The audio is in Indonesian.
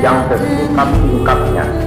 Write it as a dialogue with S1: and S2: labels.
S1: yang sesingkat-singkatnya